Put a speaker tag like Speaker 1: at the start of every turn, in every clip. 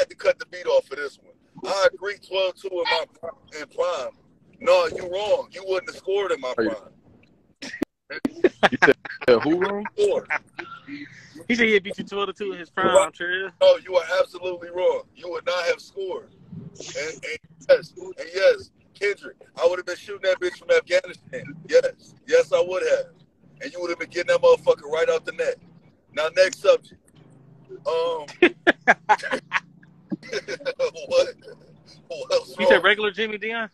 Speaker 1: had to cut the beat off for this one. I agree 12-2 in my in prime. No, you wrong. You wouldn't have scored in my
Speaker 2: prime. you-
Speaker 1: said
Speaker 2: Yeah, who wrong?
Speaker 1: Scored.
Speaker 3: He said he beat you 12 to 2 in his prime,
Speaker 1: Right.
Speaker 3: Trill.
Speaker 1: No, you are absolutely wrong. You would not have scored. And, and yes, and yes, Kendrick, I would have been shooting that bitch from Afghanistan. Yes, yes, I would have. And you would have been getting that motherfucker right out the net. Now, next subject. Um, what? What's
Speaker 3: You said regular Jimmy Deon?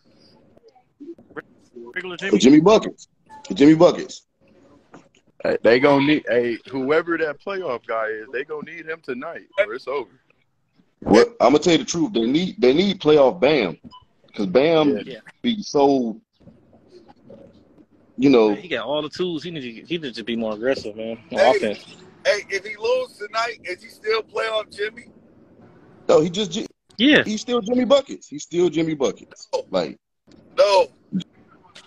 Speaker 3: Regular Jimmy?
Speaker 4: Jimmy Buckets. Jimmy Buckets.
Speaker 2: Hey, they gonna need hey whoever that playoff guy is, they gonna need him tonight or it's over.
Speaker 4: Well, I'm gonna tell you the truth. They need they need playoff Bam, because Bam
Speaker 3: Yeah.
Speaker 4: be so. You know,
Speaker 3: He got all the tools. He needs to, he need to be more aggressive, man. On
Speaker 1: Hey.
Speaker 3: offense.
Speaker 1: Hey, if he loses tonight, is he still playoff Jimmy?
Speaker 4: no, he just
Speaker 3: Yeah.
Speaker 4: he's still Jimmy Buckets. He's still Jimmy Buckets. Like
Speaker 1: No.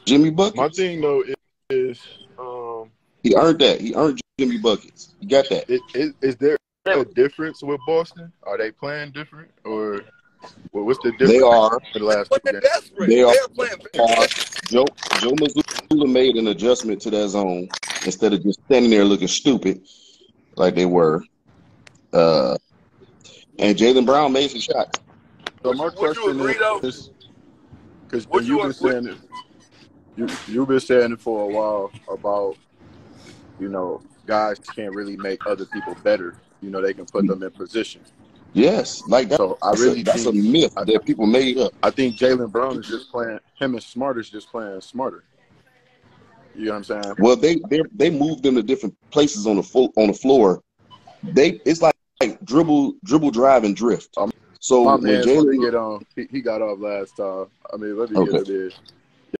Speaker 4: Jimmy Buckets.
Speaker 2: My thing though is, is um
Speaker 4: He earned that. He earned Jimmy Buckets. He got that.
Speaker 2: is, is, is there a difference with Boston? Are they playing different or well, what's the difference
Speaker 4: They are.
Speaker 2: for the last
Speaker 1: But
Speaker 2: two
Speaker 1: they're
Speaker 2: games?
Speaker 1: desperate.
Speaker 4: They
Speaker 1: They
Speaker 4: are-
Speaker 1: are playing very
Speaker 4: are. Joe Joe Mazzulla made an adjustment to that zone instead of just standing there looking stupid like they were. Uh, and Jaylen Brown made some shots.
Speaker 2: So my
Speaker 1: Would you- would you
Speaker 2: question is because
Speaker 1: you
Speaker 2: you've been saying it you you've been saying it for a while about you know guys can't really make other people better. You know they can put them in position.
Speaker 4: Yes, like that.
Speaker 2: So I really
Speaker 4: a, that's a
Speaker 2: think
Speaker 4: myth that people made up.
Speaker 2: I think Jaylen Brown is just playing. Him and Smart is just playing smarter. You know what I'm saying?
Speaker 4: Well, they they they moved them to different places on the full, on the floor. They it's like, like dribble dribble drive and drift.
Speaker 2: Um,
Speaker 4: So
Speaker 2: My
Speaker 4: when Jaylen
Speaker 2: get on. He, he got off last time. I mean, let me
Speaker 4: Okay.
Speaker 2: get it in.